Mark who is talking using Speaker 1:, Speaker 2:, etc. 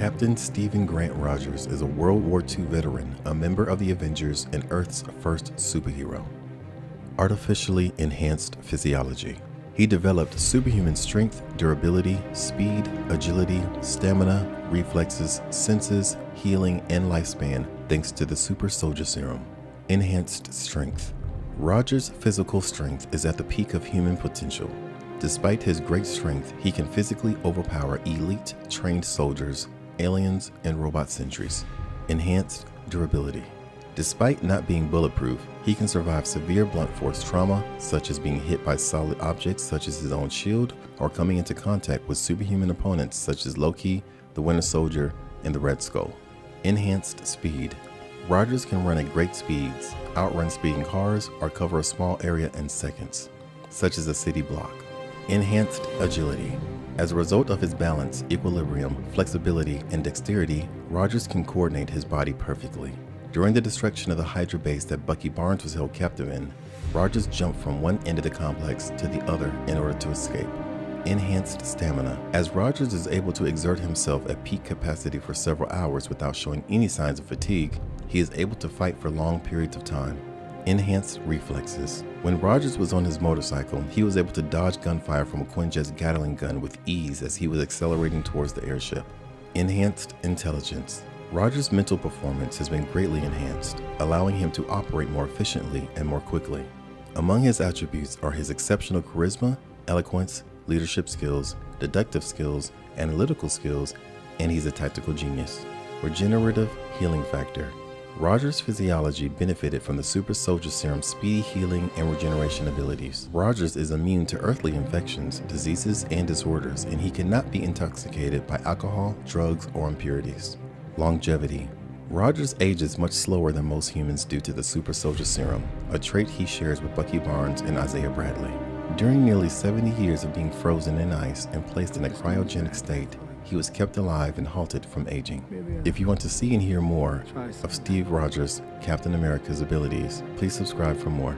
Speaker 1: Captain Steven Grant Rogers is a World War II veteran, a member of the Avengers, and Earth's first superhero. Artificially enhanced physiology. He developed superhuman strength, durability, speed, agility, stamina, reflexes, senses, healing, and lifespan thanks to the Super Soldier Serum. Enhanced strength. Rogers' physical strength is at the peak of human potential. Despite his great strength, he can physically overpower elite trained soldiers, aliens, and robot sentries. Enhanced durability. Despite not being bulletproof, he can survive severe blunt force trauma, such as being hit by solid objects such as his own shield, or coming into contact with superhuman opponents such as Loki, the Winter Soldier, and the Red Skull. Enhanced speed. Rogers can run at great speeds, outrun speeding cars, or cover a small area in seconds, such as a city block. Enhanced agility. As a result of his balance, equilibrium, flexibility, and dexterity, Rogers can coordinate his body perfectly. During the destruction of the Hydra base that Bucky Barnes was held captive in, Rogers jumped from one end of the complex to the other in order to escape. Enhanced stamina. As Rogers is able to exert himself at peak capacity for several hours without showing any signs of fatigue, he is able to fight for long periods of time. Enhanced reflexes. When Rogers was on his motorcycle, he was able to dodge gunfire from a Quinjet's Gatling gun with ease as he was accelerating towards the airship. Enhanced intelligence. Rogers' mental performance has been greatly enhanced, allowing him to operate more efficiently and more quickly. Among his attributes are his exceptional charisma, eloquence, leadership skills, deductive skills, analytical skills, and he's a tactical genius. Regenerative healing factor. Rogers' physiology benefited from the Super Soldier Serum's speedy healing and regeneration abilities. Rogers is immune to earthly infections, diseases, and disorders, and he cannot be intoxicated by alcohol, drugs, or impurities. Longevity. Rogers ages much slower than most humans due to the Super Soldier Serum, a trait he shares with Bucky Barnes and Isaiah Bradley. During nearly 70 years of being frozen in ice and placed in a cryogenic state, he was kept alive and halted from aging. If you want to see and hear more of Steve Rogers, Captain America's abilities, please subscribe for more.